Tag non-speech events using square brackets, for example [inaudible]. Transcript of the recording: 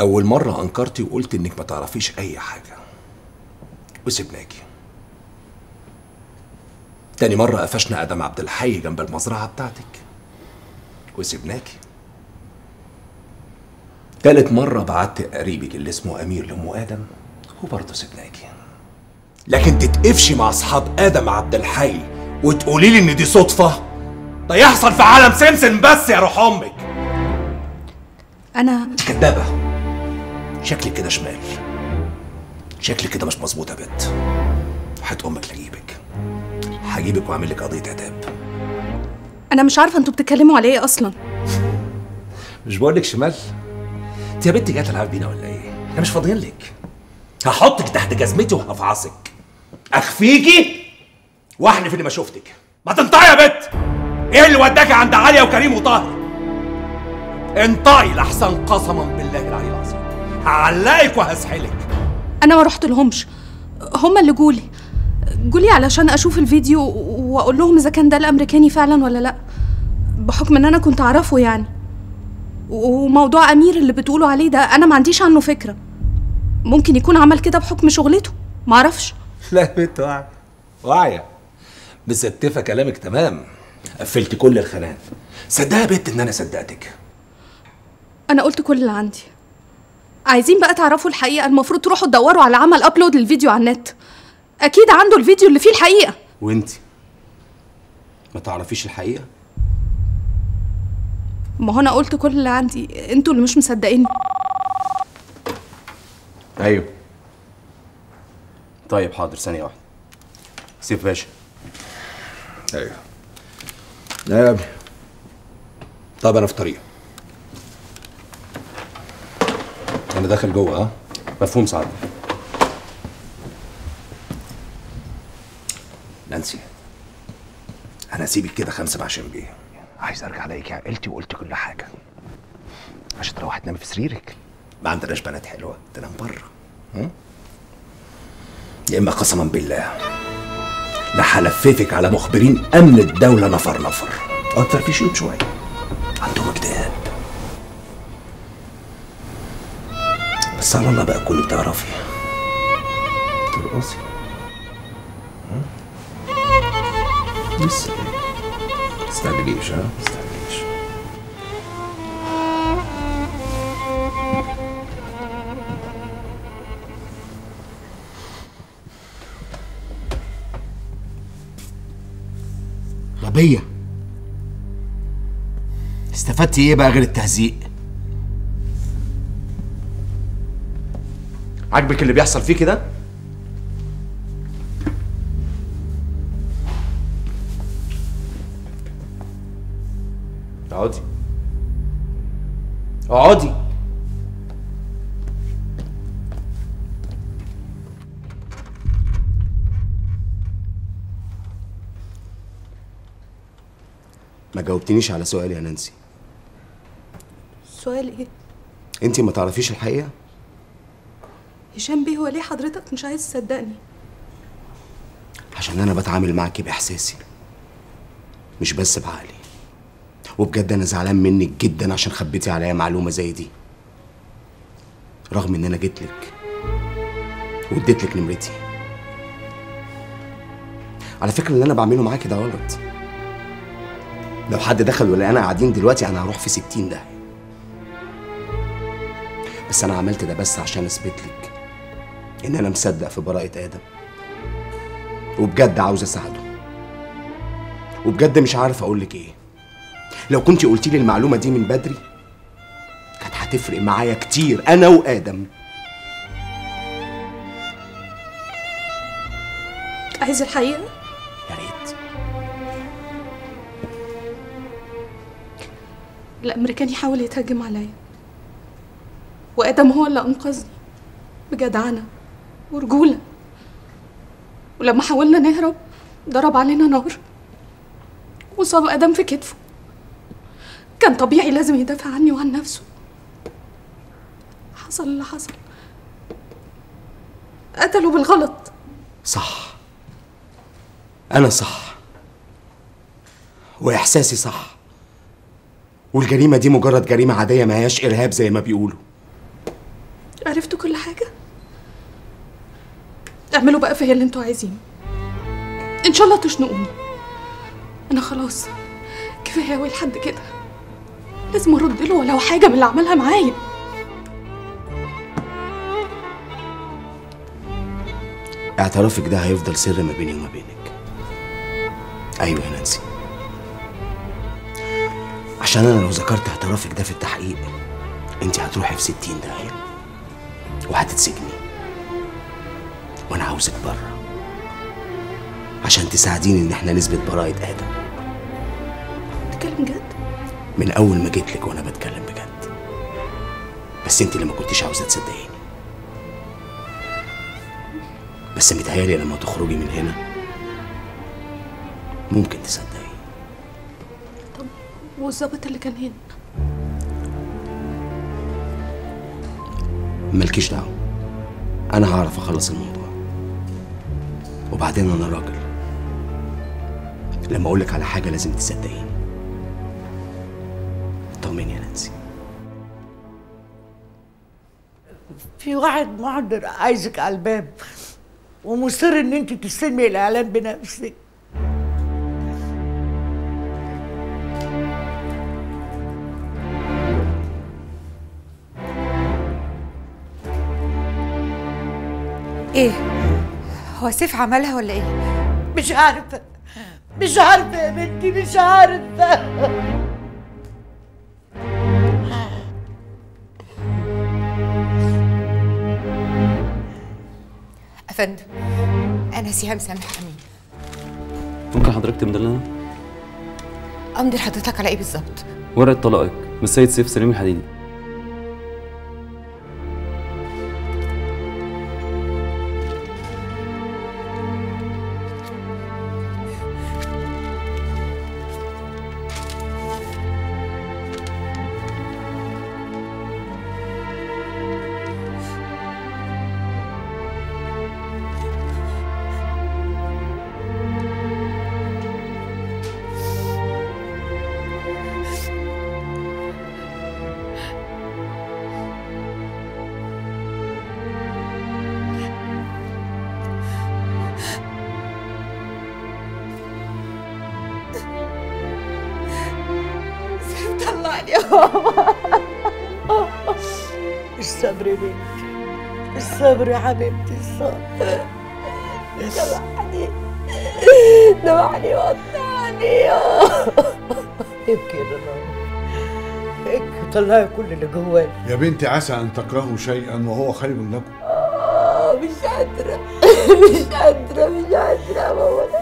أول مرة أنكرتي وقلت إنك ما تعرفيش أي حاجة. وسبناكي تاني مرة قفشنا آدم عبد الحي جنب المزرعة بتاعتك. وسبناكي تالت مرة بعت قريبك اللي اسمه أمير لأم آدم وبرضه سبناكي لكن تتقفشي مع أصحاب آدم عبد الحي وتقولي لي إن دي صدفة؟ ده يحصل في عالم سمسم بس يا روح أمك. انت كدابة. شكلك كده شمال. شكلك كده مش مظبوط يا بت حيت أمك لجيبك هجيبك وأعمل لك قضية اداب أنا مش عارفة أنتوا بتتكلموا على إيه أصلا. مش بقول لك شمال؟ انت يا بنتي جاية تلعب بينا ولا إيه؟ إحنا مش فاضيين لك. هحطك تحت جزمتي وهفعصك. أخفيكي؟ واحنف اللي ما شفتك. ما تنطقي يا بت إيه اللي وداكي عند عليا وكريم وطاهر؟ انطقي لحسن قسما بالله. هعلقك وهسحلك. أنا ما رحت لهمش هما اللي جولي. جولي علشان أشوف الفيديو وأقول لهم إذا كان ده الأمريكاني فعلا ولا لأ. بحكم إن أنا كنت أعرفه يعني. وموضوع أمير اللي بتقولوا عليه ده أنا ما عنديش عنه فكرة. ممكن يكون عمل كده بحكم شغلته. معرفش [laughs] لا يا بنت واعية. واعية. مستفة كلامك تمام. قفلت كل الخانات صدقها يا بنت إن أنا صدقتك. أنا قلت كل اللي عندي. عايزين بقى تعرفوا الحقيقة المفروض تروحوا تدوروا على عمل ابلود للفيديو على النت. أكيد عنده الفيديو اللي فيه الحقيقة. وانت ما تعرفيش الحقيقة؟ ما هو أنا قلت كل اللي عندي. أنتوا اللي مش مصدقيني. أيوه. طيب حاضر. ثانية واحدة. سيف باشا. أيوه. لا يا ابني. طب أنا في طريق أنا داخل جوه ها؟ مفهوم سعادتك نانسي أنا هسيبك كده خمسة بعشان بيه عايز أرجع الاقيك عقلتي وقلت كل حاجة. عشان تروحي تنامي في سريرك. ما عندناش بنات حلوة تنام بره؟ يا إما قسما بالله لا هلففك على مخبرين أمن الدولة نفر نفر. أو تفرفشيهم شوية. عندهم اكتئاب بس الله بقى تكوني بتعرفي ترقصي ها؟ لسه. مستعجليش ها؟ مستعجليش ربية استفدتي إيه بقى غير التهزيق؟ عاجبك اللي بيحصل فيه كده؟ اقعدي اقعدي ما جاوبتنيش على سؤالي يا نانسي. سؤال إيه؟ انت ما تعرفيش الحقيقة؟ هشام بيه هو ليه حضرتك مش عايز تصدقني؟ عشان أنا بتعامل معاكي بإحساسي مش بس بعقلي. وبجد أنا زعلان منك جدا عشان خبيتي عليا معلومة زي دي. رغم إن أنا جيت لك واديت لك نمرتي. على فكرة اللي أنا بعمله معاكي ده غلط. لو حد دخل ولا أنا قاعدين دلوقتي أنا هروح في ستين ده. بس أنا عملت ده بس عشان أثبت لك إن أنا مصدق في براءة آدم. وبجد عاوز أساعده. وبجد مش عارف أقول لك إيه. لو كنت قلتي لي المعلومة دي من بدري كانت هتفرق معايا كتير أنا وآدم. عايز الحقيقة؟ يا ريت. الامريكاني حاول يتهجم عليا. وآدم هو اللي أنقذني. بجدعنه ورجولة. ولما حاولنا نهرب ضرب علينا نار وصاب أدم في كتفه. كان طبيعي لازم يدافع عني وعن نفسه. حصل اللي حصل. قتله بالغلط. صح. أنا صح. وإحساسي صح. والجريمة دي مجرد جريمة عادية ما هياش إرهاب زي ما بيقولوا. عرفتوا كل حاجة؟ اعملوا بقى فيا اللي أنتوا عايزينه. إن شاء الله تشنقوني. أنا خلاص كفاية قوي لحد كده. لازم أرد له ولو حاجة من اللي عملها معايا. اعترافك ده هيفضل سر ما بيني وما بينك. أيوه يا نانسي. عشان أنا لو ذكرت اعترافك ده في التحقيق انت هتروحي في ستين داهية وهتتسجني. وأنا عاوزك بره. عشان تساعديني ان إحنا نثبت براءة آدم. تتكلم جد؟ من أول ما جيت لك وأنا بتكلم بجد. بس أنت اللي ما كنتيش عاوزة تصدقيني. بس متهيألي لما تخرجي من هنا ممكن تصدقي والظابط اللي كان هنا؟ مالكيش دعوة. أنا هعرف أخلص الموضوع. وبعدين أنا راجل. لما اقولك على حاجة لازم تصدقيني. طمني يا نانسي. في واحد محضر عايزك على الباب ومصر إن أنت تستلمي الإعلان بنفسك. إيه؟ هو سيف عملها ولا إيه؟ مش عارفة. مش عارفة يا بنتي مش عارفة. أفندم أنا سهام سامح امين ممكن حضرتك تمضي لنا؟ أمضي لحضرتك على إيه بالظبط؟ ورقة طلاقك من السيد سيف سليم الحديدي. يا بابا الصبر بنتي؟ الصبر يا حبيبتي؟ الصبر سامحني سامحني وقطعني ابكي يا ماما ابكي طلعي كل اللي جواك. يا بنتي عسى أن تكرهوا شيئا وهو خير لكم. آه، مش قادرة. مش قادرة مش قادرة يا ماما.